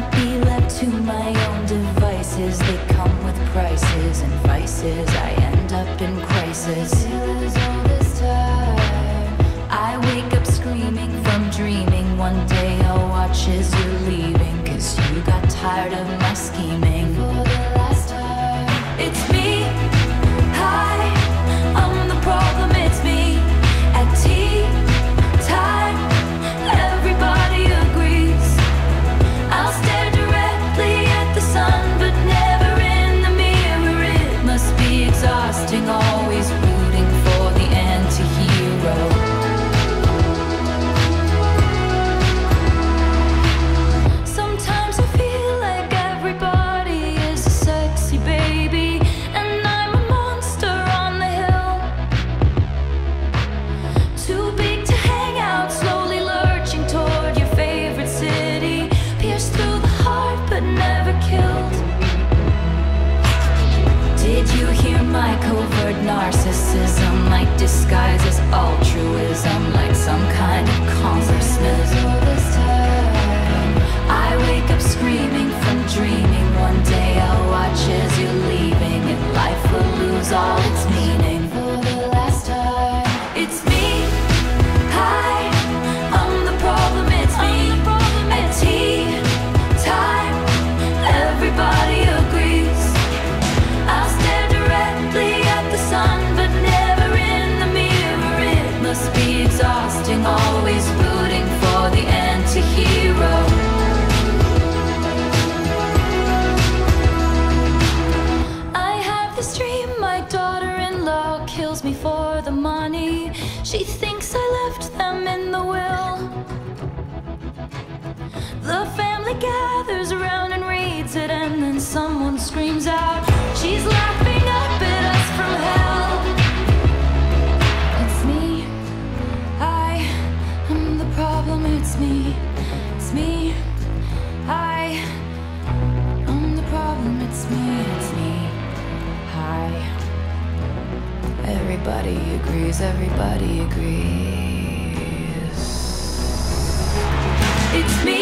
not be left to my own devices. They come with prices and vices. I end up in crisis. I wake up screaming from dreaming. One day I'll watch as you're leaving Cause you got tired of my like covert narcissism, like disguises altruism, like some kind be exhausting, always rooting for the anti-hero. I have this dream, my daughter-in-law kills me for the money. She thinks I left them in the will. The family gathers around and reads it, and then someone screams out, she's Everybody agrees, everybody agrees. It's me.